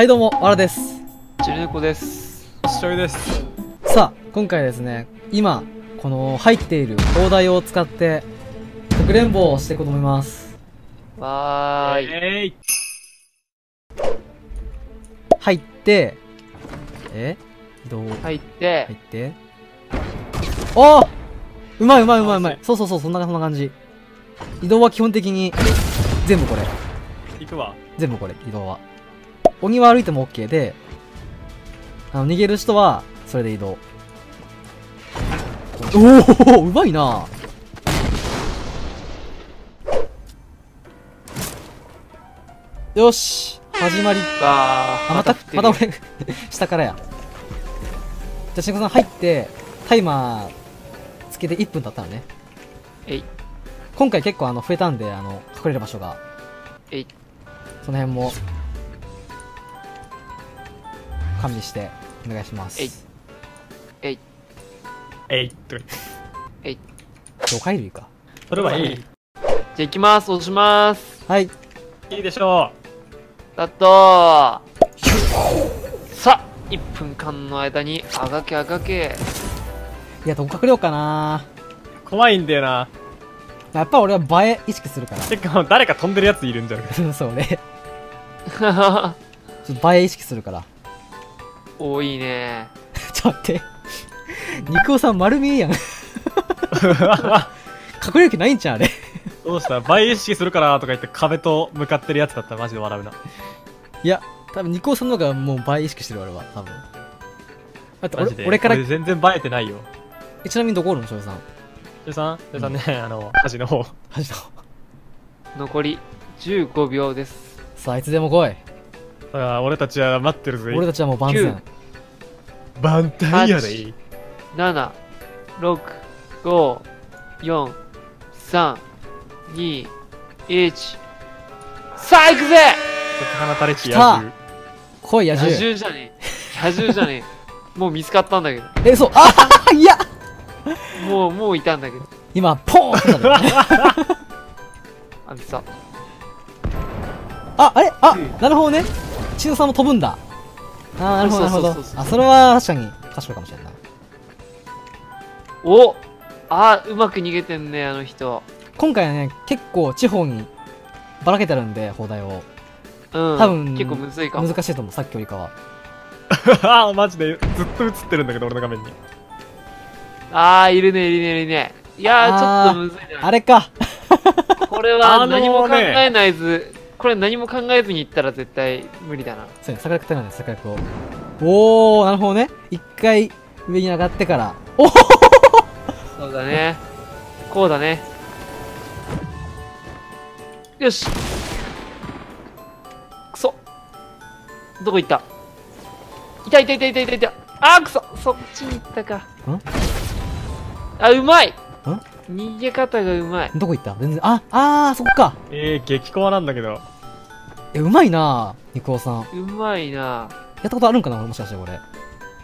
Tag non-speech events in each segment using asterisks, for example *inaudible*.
はいどうも、わらです。チルネコです。しょいです。さあ、今回ですね、今、この入っている砲台を使って、かくれんぼをしていこうと思います。わーい。えい。入って、え？移動、入入って、って。おーうまいうまいうまいうまい。そうそうそう、そんな、そんな感じ。移動は基本的に、全部これ。行くわ。全部これ、移動は。鬼は歩いても OK で、あの、逃げる人は、それで移動。おおうまいなよし始まり。あ、また、また俺、*laughs* 下からや。じゃあ、しんこさん入って、タイマーつけて1分経ったのね。えい、今回結構あの、増えたんで、あの、隠れる場所が。えい。その辺も、管理して、お願いします。えいえい、えい。とかえい。魚介類か。それはいい。じゃあ行きます。押します。はい。いいでしょスタートさあ、1分間の間に、あがけあがけ。いや、どこ隠れようかなう。怖いんだよな。やっぱ俺は映え意識するから。てか、誰か飛んでるやついるんじゃない *laughs* そう、俺。*laughs* ちょっと映え意識するから。おいいね。*laughs* ちょっと待って。肉尾さん丸見えやん。*laughs* 隠れる気ないんちゃうあれ。どうした？倍意識するからとか言って壁と向かってるやつだったらマジで笑うな。いや、多分肉尾さんの方がもう映え意識してる俺は、多分。だってマジで？俺俺から、俺全然映えてないよ。えちなみにどこおるの？翔さん。ジョさん？ジョさんね、あの、端の方。端の。残り15秒です。さあ、いつでも来い。だから俺たちは待ってるぜ。俺たちはもう万全。万端やでいい。7、6、5、4、3、2、1。さあ行くぜ放たれし来たや来い、野野獣。獣じゃねえ。野獣じゃねえ。*laughs* もう見つかったんだけど。え、そう、ああいやもう、もういたんだけど。今、ポーンってなったねあのさ、あ、あれ？あ、なるほどね。千野さんも飛ぶんだ。あーなるほど、なるほどあ、それは確かに賢いかもしれんない。おあーうまく逃げてんね、あの人。今回はね、結構地方にばらけてるんで、砲台を。うん。多分結構むずいかも。難しいと思う、さっきよりかは。あ *laughs* あ、マジでずっと映ってるんだけど、俺の画面に。あー、いるね、いるね、いるね。いやー、あーちょっとむずいな。あれか。これはあのね何も考えないず、これ何も考えずに行ったら絶対無理だな。そうね、桜役なんです、桜役を。おー、なるほどね。一回上に上がってから。おそうだね。こうだね。よし。くそ。どこ行った？いたいたいたいたいたいた。あーくそそっちに行ったか。あ、うまい逃げ方がうまい。どこ行った？全然、あ、あー、そっか。えー、激コアなんだけど。え、うまいな肉尾さん。やうまいなったことあるんかなもしかしてこれ。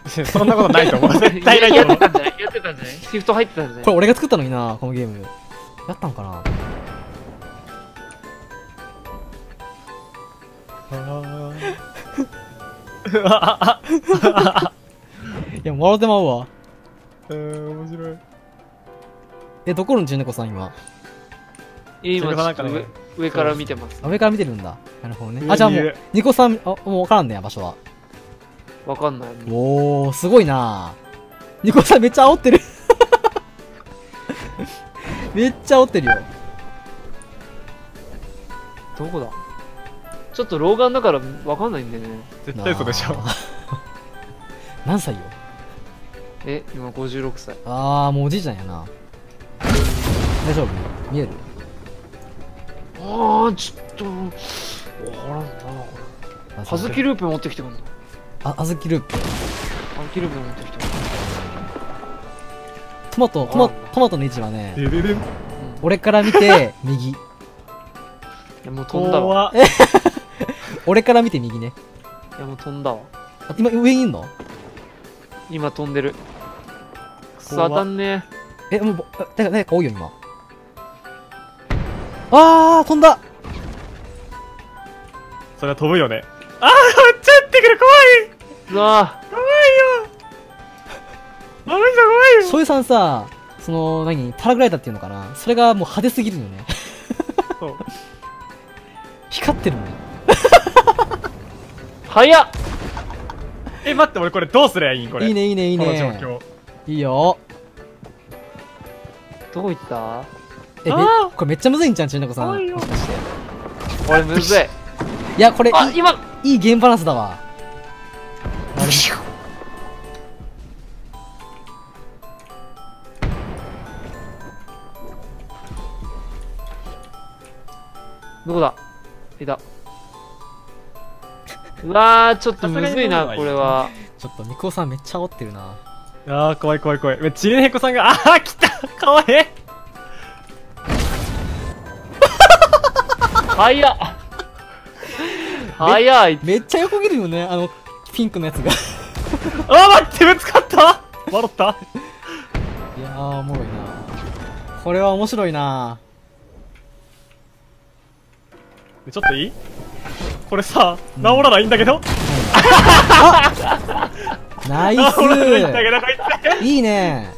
*laughs* そんなことないと思う。*laughs* 絶対ないと思うやって。たんじゃないやってたんじゃないシフト入ってたんじゃないこれ俺が作ったのになこのゲーム。やったんかないや、笑ってまうわ。うーん、面白い。え、どこのちんねこさん今？今ちょっとそれがなんかね上上から見てます。あ上から見てるんだ。なるほどね。あ、じゃあもいうる、ニコさん、あ、もうわからんねや、場所は。わかんない。おー、すごいなニコさんめっちゃ煽ってる。*laughs* めっちゃ煽ってるよ。どこだ？ちょっと老眼だからわかんないんだよね。絶対嘘でしょ。何歳よ？え、今56歳。あー、もうおじいちゃんやな。大丈夫？見える？ああ、ちょっと、わからんな。あはずきループ持ってきてくんの？あ、あずきループ。はずきループ持ってきてくんトマト、トマトマトの位置はね。俺から見て、右。いや、もう飛んだわ。*laughs* 俺から見て右ね。いや、もう飛んだわ。あ今、上にいんの？今飛んでる。く当たんねえ、もう、あ誰か、誰か多いよ、今。あー、飛んだ。それは飛ぶよね。あー、めっちゃやってけど怖い。うわ怖いよ。あの人怖いよ。醤油さんさその何パラグライダーっていうのかな。それがもう派手すぎるよね。そう。光ってるもん *laughs* 早っ。え、待って、俺これどうすりゃいいんこれ。いいねいいねいいこの状ね況。いいよ。どこ行った？えこれめっちゃむずいんじゃんちなこさん。い怖い。よ。俺むずい。やこれいいあ今。いいゲームバランスだわ。どこだ？いた。うわーちょっとむずいなこれは。ちょっとみこさんめっちゃ煽ってるな。あー、怖い怖い怖い。めちりねこさんが、あー、来た。かわいい早っ。早い。*laughs* めっちゃ横切るよねあのピンクのやつが。*laughs* あー、待って、ぶつかった？笑った？いやーおもろいな。これは面白いな。ちょっといい？これさ、治らないんだけど？ナイ治らないんだけスいつ。いいね。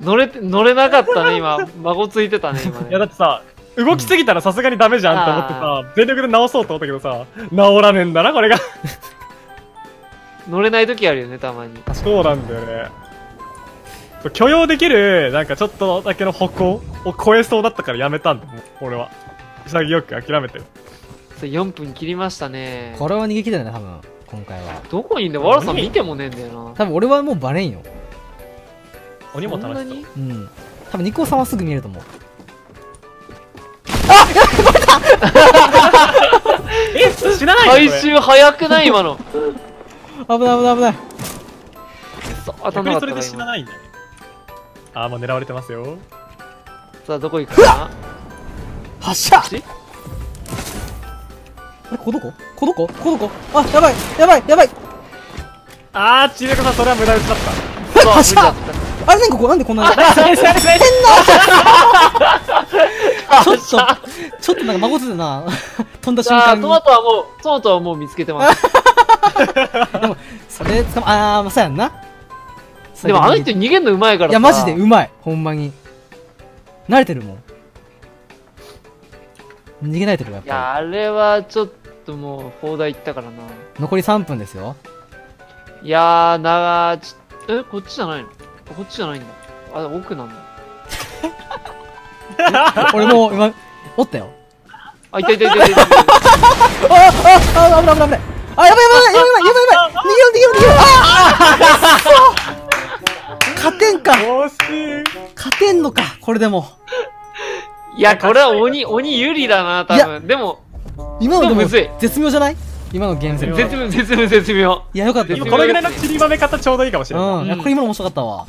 乗れて乗れなかったね今。孫ついてたね今いや、だねってさ、動きすぎたらさすがにダメじゃんと思ってさ、全力で直そうと思ったけどさ、治らねえんだな、これが。*laughs* 乗れない時あるよねたまに。そうなんだよね。許容できる、なんかちょっとだけの歩行を超えそうだったからやめたんだ、俺は。潔く諦めて。る。それ4分切りましたね。これは逃げ切れないね多分。今回は。どこにいんだよ？わらさん見てもねえんだよな。多分俺はもうバレんよ。鬼も楽しそう。そんなに？うん。多分ニコさんはすぐ見えると思うえ、死なない回収早くない今の危ない危ない危ないそう当たったそれで死なないんだね。あー、もう狙われてますよ。さあどこ行くか発射あれここどこここどこここどこあやばいやばいやばいあー、ちねこさん、それは無駄打ちだった。そう無発射理だったあれなんかここなんでこんなに？*laughs* ちょっとちょっとなんか孫つでな飛んだ瞬間に。トマトはもうトマトはもう見つけてます。*laughs* それつかまあーまあそうやんな。でもあの人逃げんのうまいからさ。いやマジでうまい。ほんまに。慣れてるもん。逃げ慣れてるやっぱいやあれはちょっともう砲台行ったからな。り残り3分ですよ。いやーなーちえこっちじゃないの？こっちじゃないんだ。あ奥なんだ。*laughs* 俺もう今おったよ。あいたいたいたいたああああ危ない危ない危ない。あやばいやばいやばいやばいやばい。やばい逃げよう逃げよう逃げようああ勝てんか。勝てんのかこれでも。いやこれは鬼鬼有利だな多分。でも今のでも絶妙じゃない？今のゲームセット絶妙絶妙絶妙。いやよかったよ。今これぐらいの散りばめ方ちょうどいいかもしれない。うん。いやこれ今の面白かったわ